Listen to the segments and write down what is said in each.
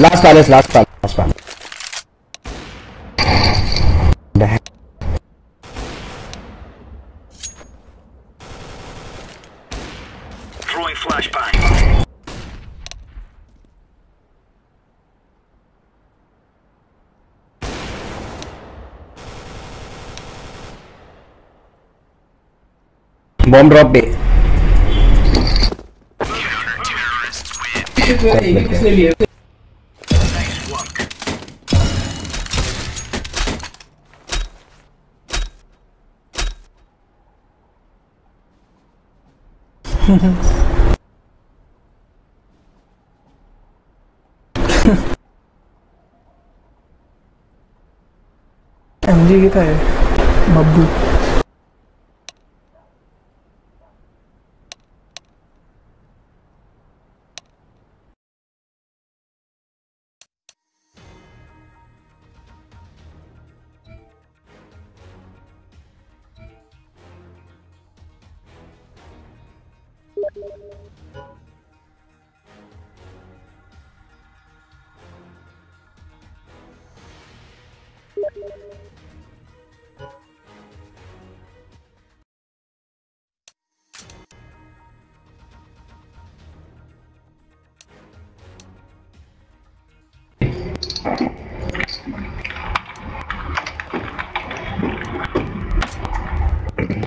Last palace, last palace, last palace. Bomb drop B. Terrorists win. M G था है बब्बू।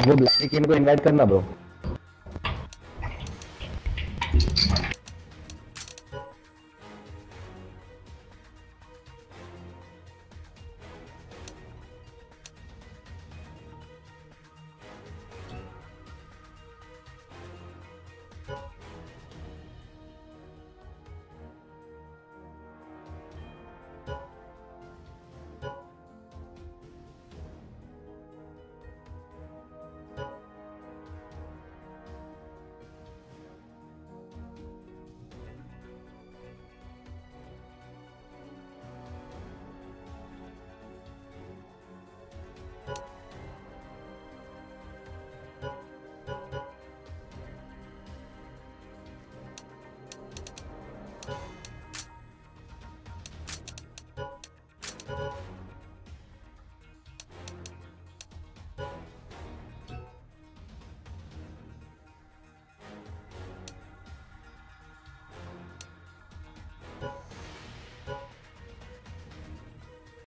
वो black team को invite करना bro Thank you.